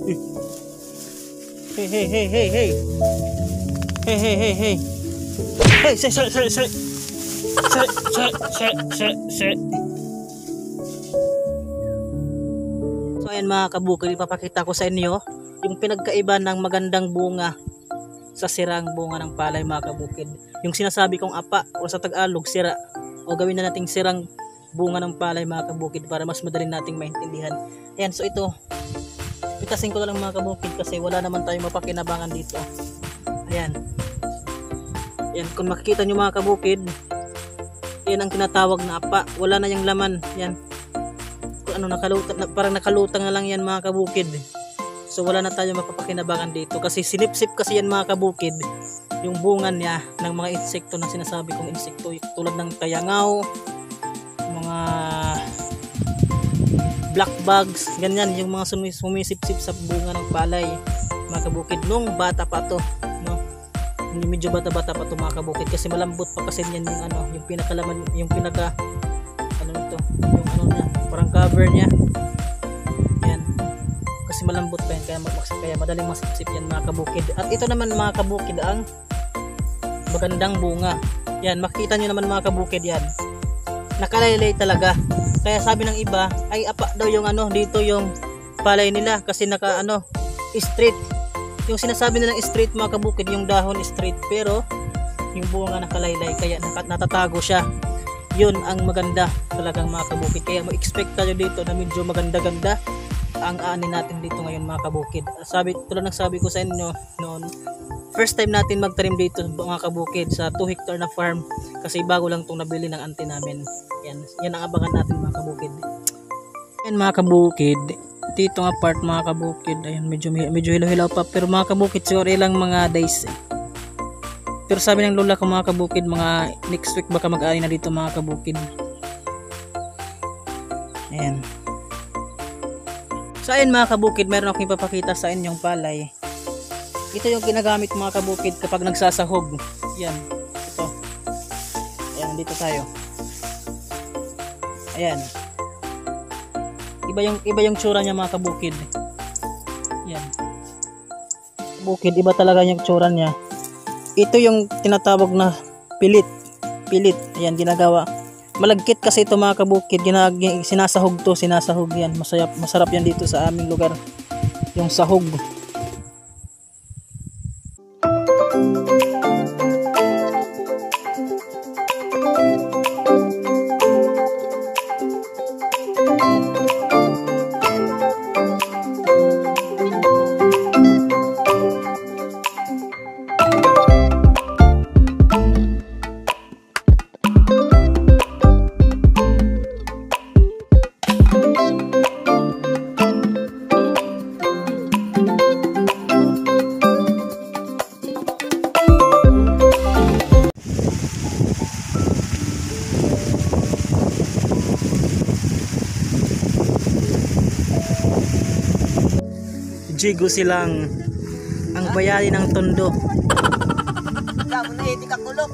Hey, hey, hey, hey, hey. Hey, hey, hey, hey. Hey, say, say, say, say. Say, say, say, say, say. So ayan mga kabukid, ipapakita ko sa inyo yung pinagkaiba ng magandang bunga sa sirang bunga ng palay mga kabukid. Yung sinasabi kong apa o sa Tagalog sira o gawin na nating sirang bunga ng palay mga kabukid para mas madali nating maintindihan. Ayan, so ito itasin ko lang mga kabukid kasi wala naman tayong mapakinabangan dito. Ayan. Ayan, kung makikita nyo mga kabukid, yan ang tinatawag na apa. Wala na yung laman. Yan. Ano, nakalutang, na, parang nakalutang na lang yan mga kabukid. So wala na tayong mapapakinabangan dito kasi sinipsip kasi yan mga kabukid yung bunga niya ng mga insekto na sinasabi kong insekto tulad ng kayangaw, black bugs, ganyan yung mga sumis sumisip-sip sa bunga ng palay mga kabukid nung bata pa to no medyo bata-bata pa to mga kabukid kasi malambot pa kasi yan yung ano yung pinakalaman yung pinaka ano nito yung ano niya parang cover niya yan kasi malambot pa yan kaya, kaya madaling masipsip yan mga kabukid at ito naman mga kabukid ang magandang bunga. Yan, makita nyo naman mga kabukid yan. Nakalaylay talaga. Kaya sabi ng iba, ay apa daw yung ano, dito yung palay nila kasi naka ano, straight. Yung sinasabi nilang straight mga kabukid, yung dahon straight. Pero, yung bunga nakalaylay, kaya natatago siya. Yun ang maganda talagang mga kabukid. Kaya mo-expect tayo dito na medyo maganda-ganda ang ani natin dito ngayon mga kabukid. Sabi, tulad ng sabi ko sa inyo noon, first time natin magtanim dito mga kabukid sa 2 hectare na farm kasi bago lang itong nabili ng auntie namin. Yan, yan ang abangan natin mga kabukid. Yan mga kabukid, dito nga part mga kabukid, ayan medyo medyo hilaw-hilaw pa pero mga kabukid siguro ilang mga days eh. Pero sabi ng lola ko mga kabukid, mga next week baka mag-ani na dito mga kabukid. Ayan. So ayun mga kabukid, meron akong ipapakita sa inyong palay. Ito yung ginagamit mga kabukid kapag nagsasahog. Yan. Ito. Ayan, dito tayo. Ayan. Iba yung iba yung tsura niya mga kabukid. Yan. Bukid, iba talaga yung tsura niya. Ito yung tinatawag na pilit. Pilit. Ayan, ginagawa. Malagkit kasi ito mga kabukid. Ginag sinasahog to, sinasahog yan. Masarap, masarap yan dito sa aming lugar. Yung sahog. Jigo silang ang bayani ng tondo. Damo na hindi ka kulok.